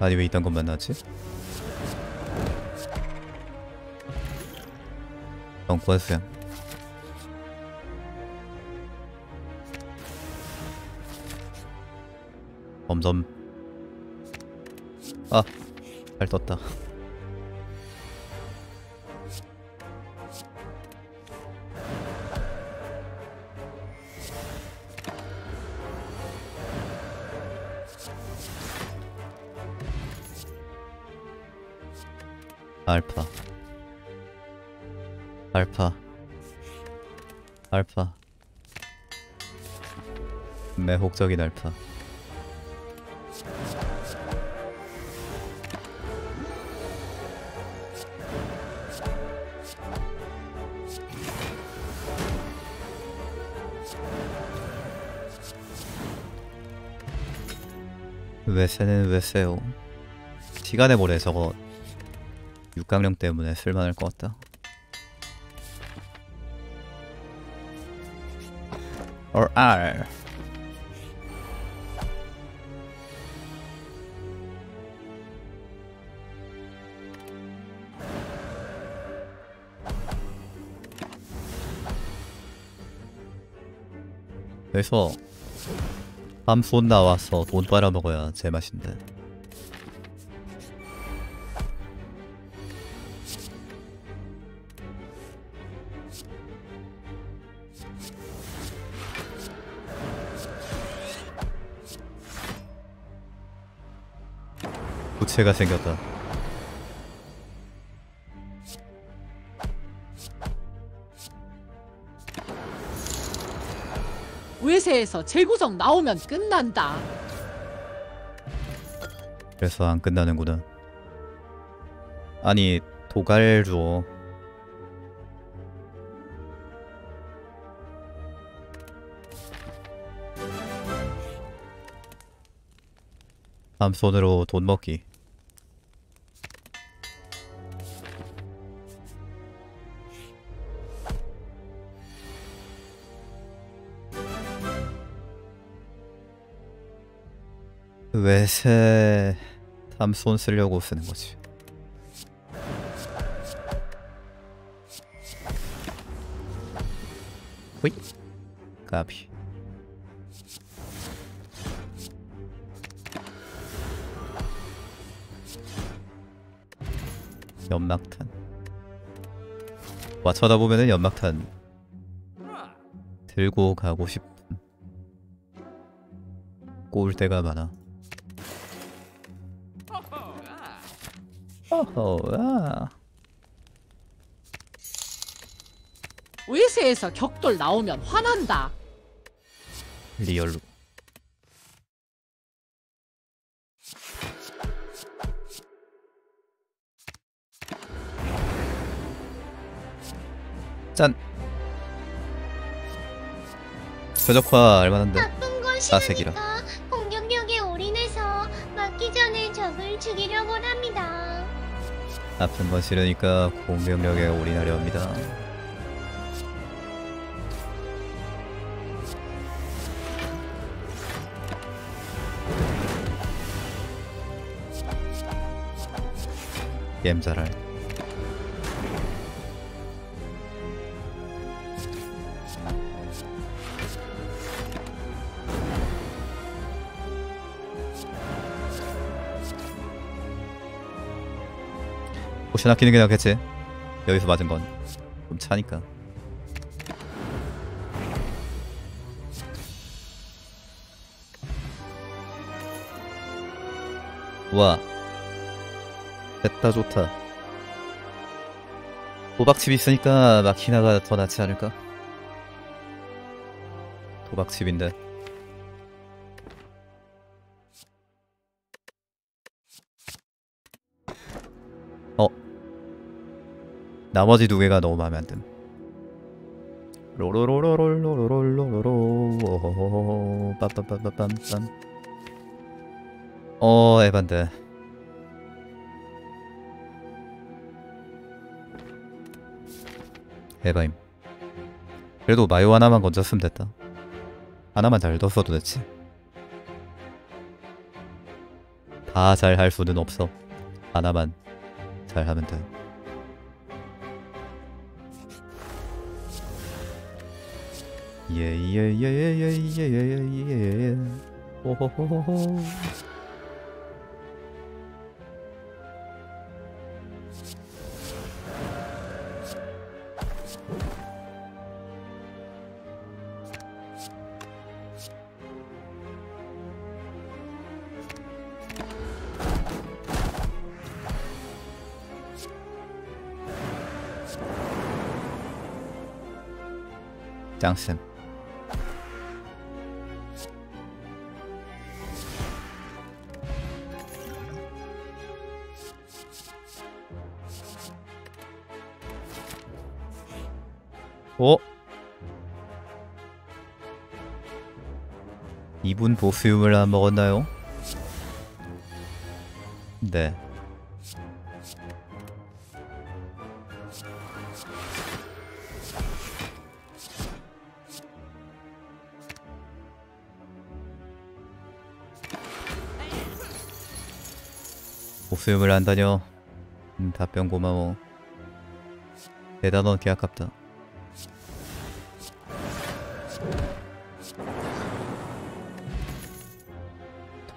아니 왜 이딴 것 만나지? 넌 구하세요 엄섬 아잘 떴다. 알파. 알파. 알파. 매혹적인 알파. 왜 세는 왜 세요. 시간의 모래 저거. 육강령 때문에 쓸만할 것 같다. Or R. 그래서 밤손 나와서 돈 빨아먹어야 제맛인데. 개체가 생겼다. 외세에서 재구성 나오면 끝난다. 그래서 안 끝나는구나. 아니 도갈 주어. 암손으로 돈 먹기. 외세 삼손 쓰려고 쓰는 거지. 호이 까비. 연막탄. 와 쳐다보면은 연막탄. 들고 가고 싶은. 꼬울 때가 많아. 어허. 의세에서 격돌 나오면 화난다. 리얼로. 짠. 저적화 알만한데. 나쁜 건 싫으니까. 나색이라. 앞선 번 쓰려니까 공명력에 올인하려 합니다. 엠자랄 지나키는 게 낫겠지 여기서 맞은 건 좀 차니까. 와. 됐다 좋다. 도박집 있으니까 마키나가 더 낫지 않을까? 도박집인데. 어? 나머지 두 개가 너무 마음에 안 듦. 로로로로로로로로로로. 빰빰빰빰빰빰. 어 에반데. 에바임. 그래도 마요 하나만 건졌으면 됐다. 하나만 잘 뒀어도 됐지. 다 잘 할 수는 없어. 하나만 잘 하면 돼 예예예예예예예예 호호호호호 짱쌤 이분 보스육을 안 먹었나요? 네. 보스육을 한다뇨? 음, 답변 고마워. 대단원 개 아깝다.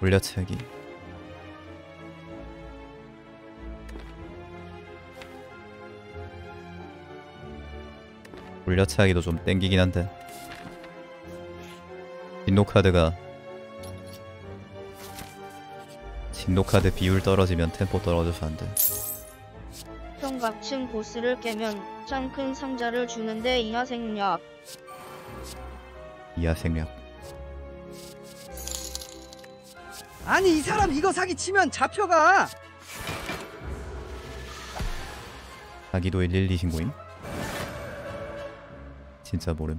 돌려차기. 돌려차기도 좀 땡기긴 한데. 진노카드가 진노카드 비율 떨어지면 템포 떨어져서 안돼. 평각층 보스를 깨면 짱큰 상자를 주는데 이하 생략. 이하 생략 아니 이 사람 이거 사기 치면 잡혀가. 자기도 112 신고임? 진짜 모름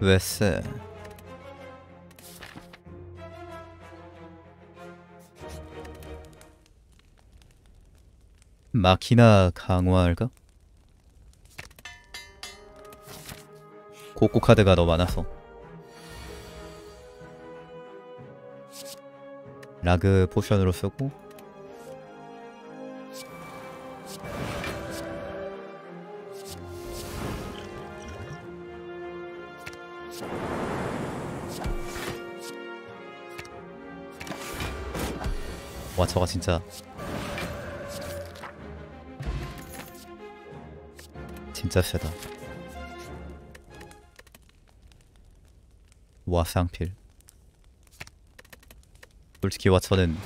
왜쎄 마키나 강화할까? 고고 카드가 너무 많아서 라그 포션으로 쓰고 와 저가 진짜 진짜 세다. 와 쌍필. 솔직히 와처는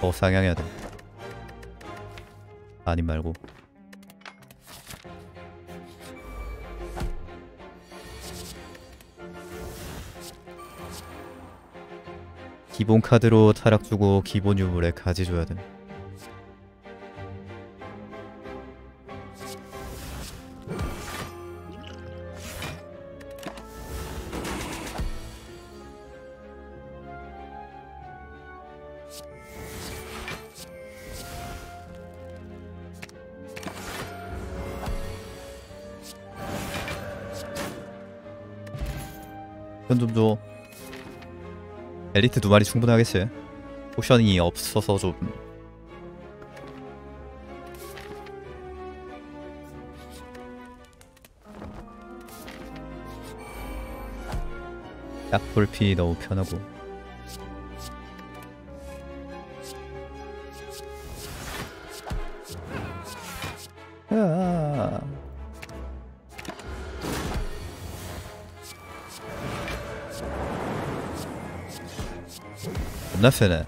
더 상향해야 돼. 아님 말고. 기본 카드로 타락 주고 기본 유물에 가지 줘야 돼 현 좀 줘. 엘리트 두 마리 충분하겠지. 포션이 없어서 좀. 딱 볼피 너무 편하고. infinite.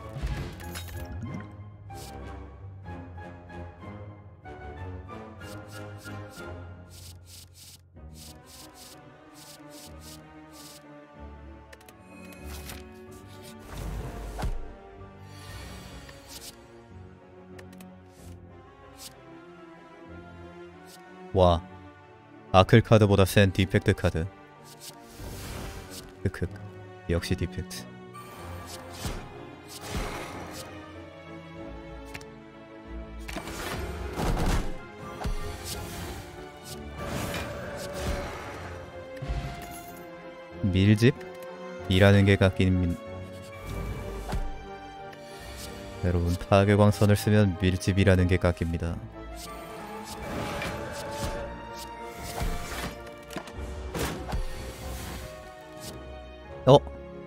와. 아클 카드보다 센 디펙트 카드. 흑흑 역시 디펙트. 밀집? 이라는 게 깎인 여러분 파괴광선을 쓰면 밀집이라는 게 깎입니다 어?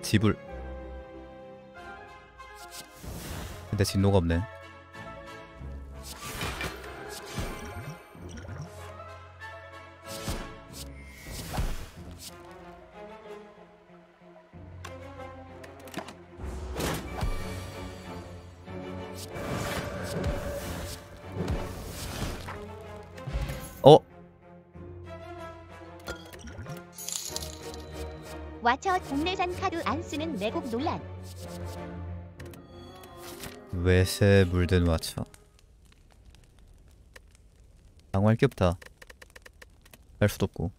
지불 근데 진노가 없네 카드 안 쓰는 내국 논란. 외세 물든 와쳐 강화할 게 없다 할 수도 없고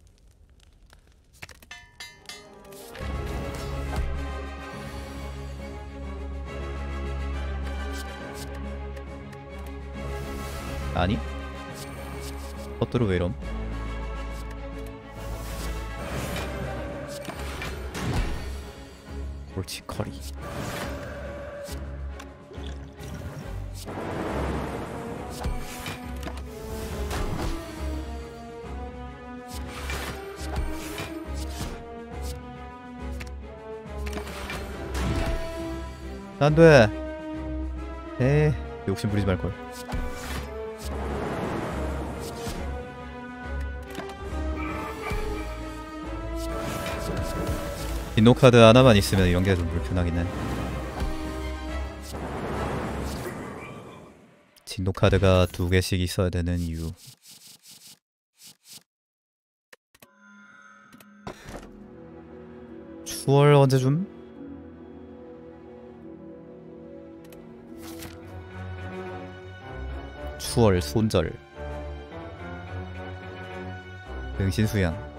아니? 헛도로 왜 이럼? 옳지 커리. 안돼 에 욕심 부리지 말걸 빈노카드 하나만 있으면 게좀 불편하긴 해. 진노카드가 두 개씩 있어야 되는 이유. 추월 언제 줌? 추월 손절. 등신 수양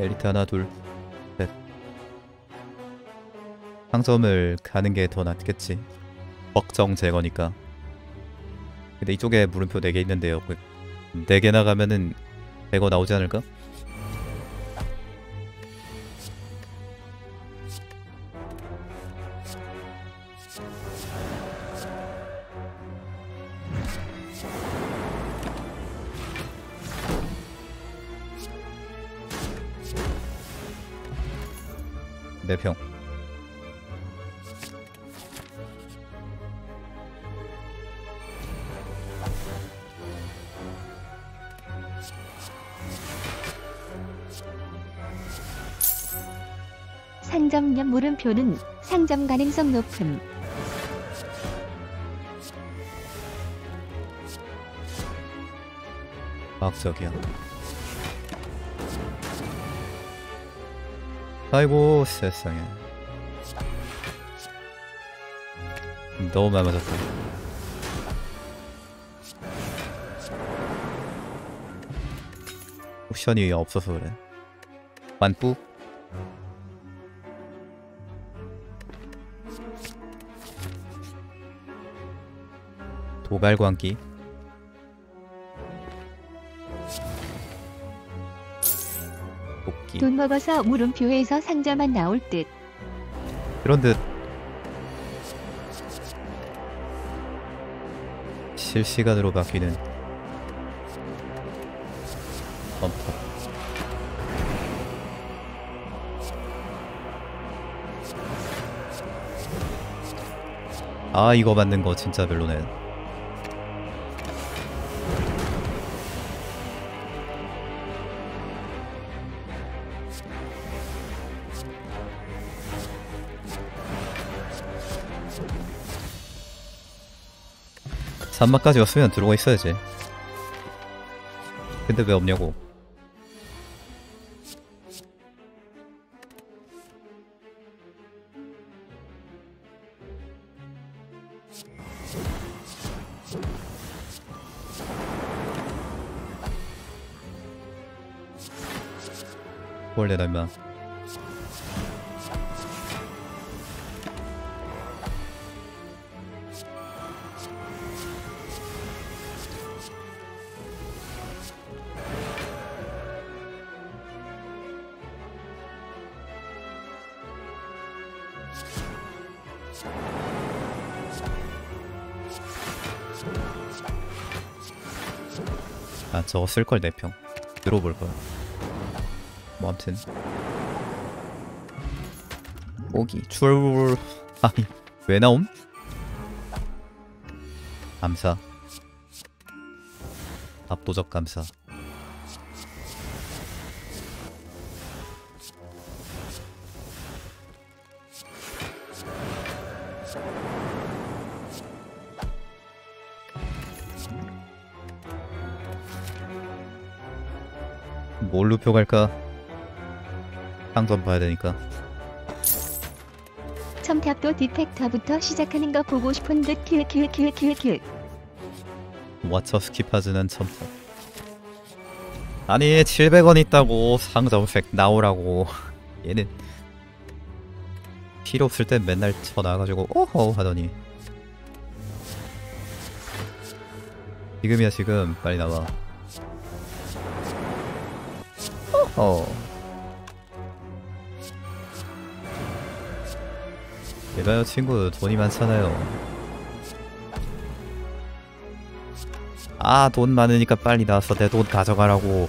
엘리트 하나 둘 셋. 상점을 가는 게 더 낫겠지. 걱정 제거니까. 근데 이쪽에 물음표 4개 있는데요. 4개 나가면은 100원 나오지 않을까? 네 평. 상점nhập 물음표는 상점 가능성 높음. 과학적이야. 아이고 세상에. 너무 많이 맞았다. 옵션이 없어서 그래. 만뿌? 도발광기 복귀 돈 먹어서 물음표에서 상자만 나올 듯. 그런 듯. 실시간으로 바뀌는 펌프 아 이거 맞는 거 진짜 별로네 산막까지 왔으면 들어가 있어야지. 근데 왜 없냐고. 뭘 내놔 임마. 저거 쓸걸 내평 들어볼걸. 뭐 암튼. 오기. 출 아니 왜 나옴? 감사. 압도적 감사 뭘로 표 갈까? 상점 봐야 되니까. 첨탑도 디텍터부터 시작하는 거 보고 싶은 듯 큐큐큐큐큐 왓처 스킵하지는 첨탑 아니 700원 있다고 상점색 나오라고. 얘는 필요 없을 땐 맨날 쳐나가가지고 오호 하더니. 지금이야 지금. 빨리 나와 오호 얘가요 친구 돈이 많잖아요. 아 돈 많으니까 빨리 나와서 내 돈 가져가라고.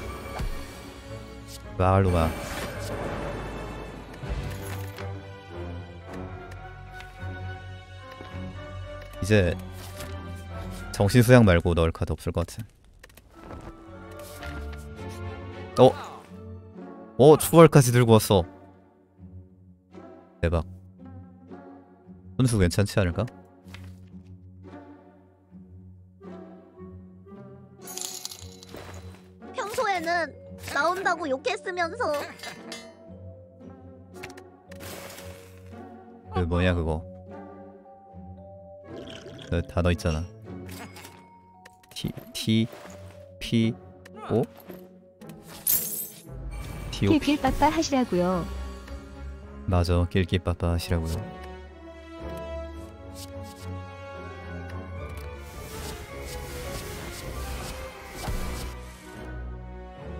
마을로마 이제 정신 수양 말고 넣을 카드 없을 것 같아. 어? 어 추월까지 들고 왔어. 대박. 선수 괜찮지 않을까? 평소에는 나온다고 욕했으면서. 그 뭐냐 그거? 그 단어 있잖아. T T P O P 킬킬빠빠 하시라고요. 맞아 길기빠빠 하시라고요.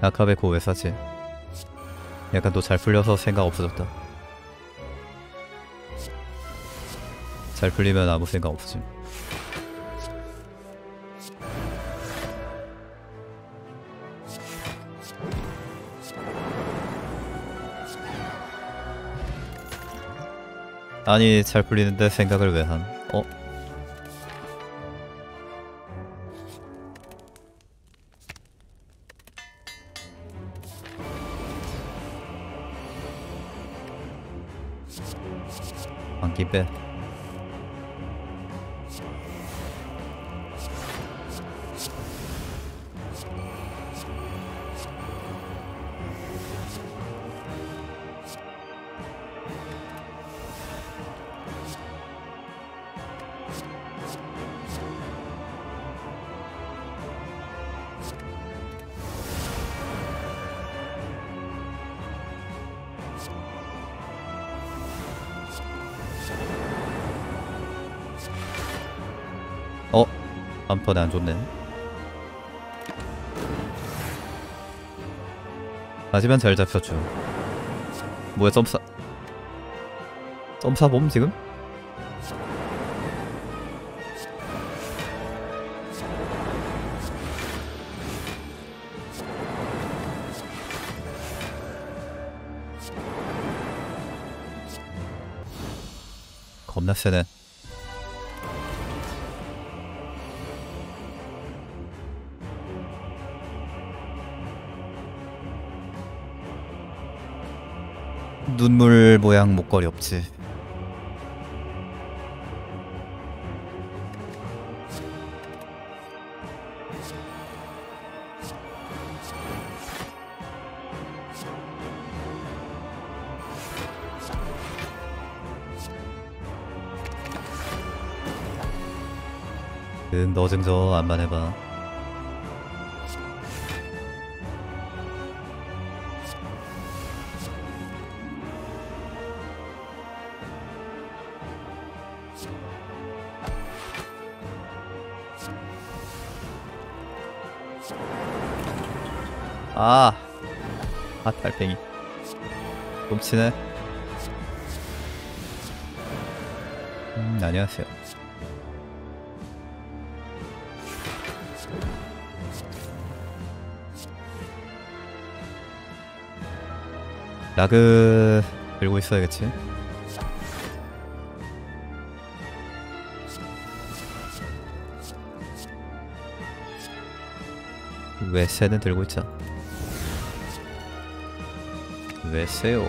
아카베 그거 왜 사지? 약간 또 잘 풀려서 생각 없어졌다. 잘 풀리면 아무 생각 없음 아니 잘 풀리는데 생각을 왜 함? 어? 안기 빼 어? 한번에 안 좋네 하지만 잘 잡혔죠 뭐야 점사 점사 봄 지금? 겁나 세네 눈물 모양 목걸이 없지. 응, 너증 저 안만 해봐. 아, 아 달팽이. 훔치네. 음, 안녕하세요. 라그 들고 있어야겠지. 왜 새는 들고 있자. 왜 새요?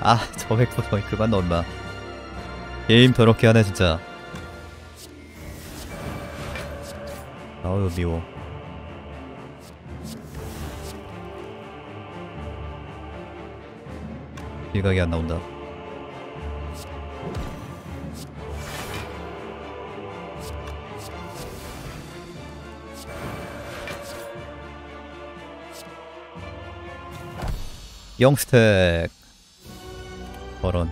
아, 저 거의 그만 넣었나. 게임 더럽게 하네, 진짜. 아우, 미워. 일각이 안 나온다. 영스택 저런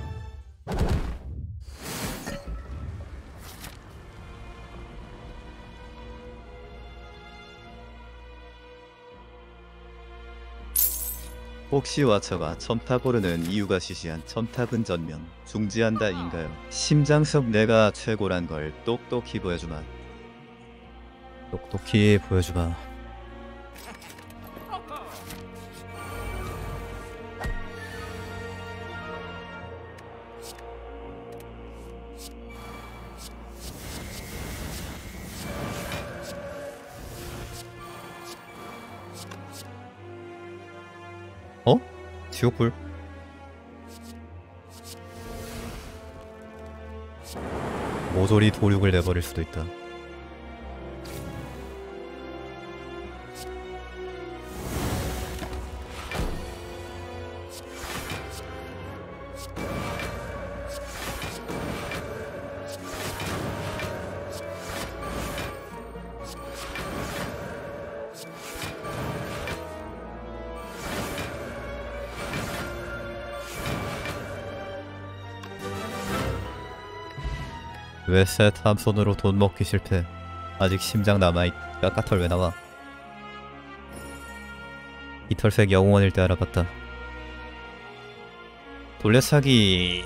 혹시 와처가 첨탑 오르는 이유가 시시한 첨탑은 전면 중지한다인가요? 심장석 내가 최고란 걸 똑똑히 보여주마. 똑똑히 보여주마. 지옥불. 모조리 도륙을 내버릴 수도 있다 왜새 탐손으로 돈 먹기 싫대? 아직 심장 남아있 까까털 왜 나와? 이털색 영웅원일 때 알아봤다. 돌려차기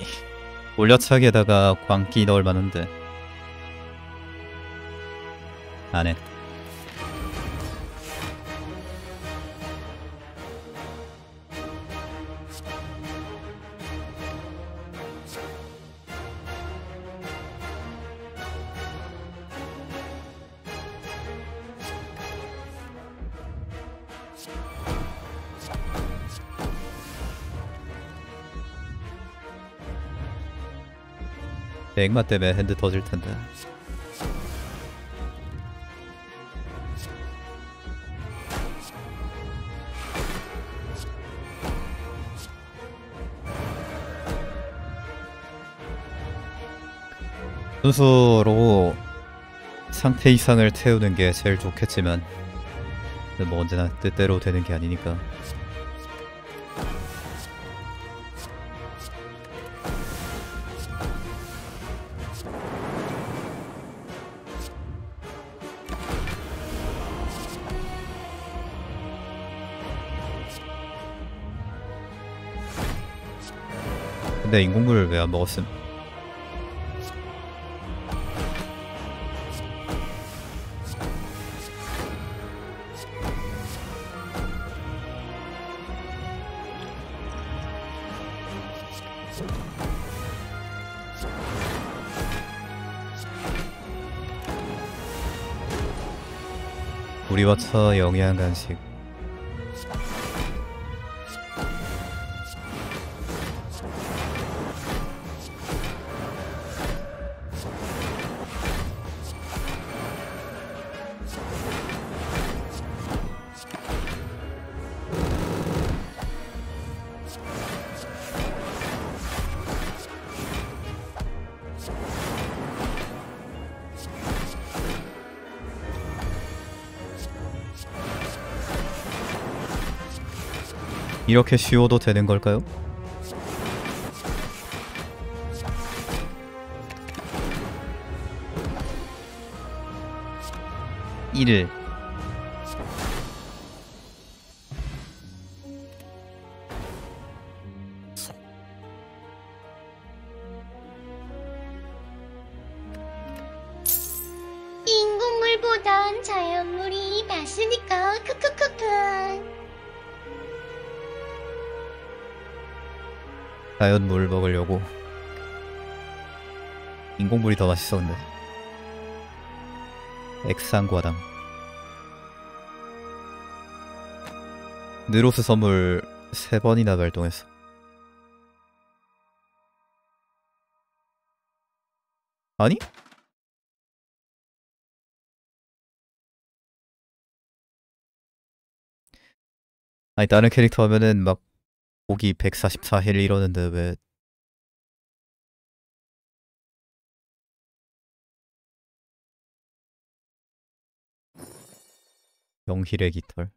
돌려차기에다가 광기 넣을 만한데. 안 해 액마 때문에 핸드 터질 텐데. 순수로 상태 이상을 태우는 게 제일 좋겠지만 뭐 언제나 뜻대로 되는 게 아니니까 근데 인공물 왜안 먹었음? 우리와 처 영양 간식 이렇게 쉬워도 되는 걸까요? 1 자연 물 먹으려고? 인공물이 더 맛있어 근데. 액상과당. 느로스 선물 3번이나 발동했어. 아니? 아니 다른 캐릭터 하면은 막 고기 144힐 이러는데 왜 영힐의 깃털